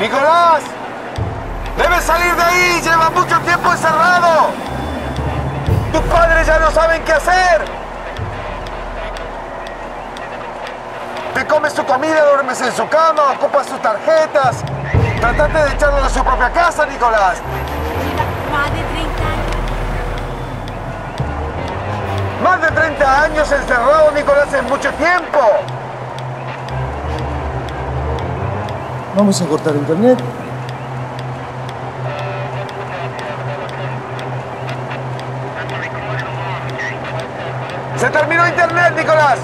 Nicolás, debes salir de ahí, lleva mucho tiempo encerrado. Tus padres ya no saben qué hacer. Te comes tu comida, duermes en su cama, ocupas sus tarjetas. Tratate de echarlo de su propia casa, Nicolás. Más de 30 años. Más de 30 años encerrado, Nicolás, es mucho tiempo. Vamos a cortar internet. Se terminó internet, Nicolás.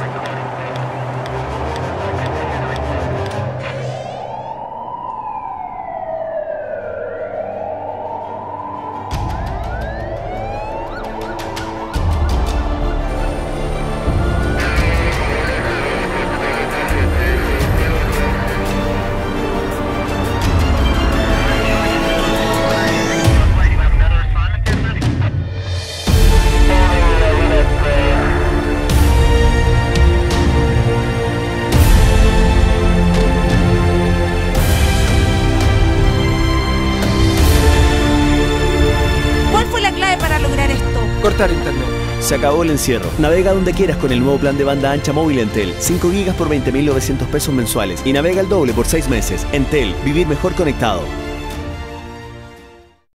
Internet. Se acabó el encierro. Navega donde quieras con el nuevo plan de banda ancha móvil Entel. 5 gigas por 20.900 pesos mensuales y navega el doble por 6 meses. Entel, vivir mejor conectado.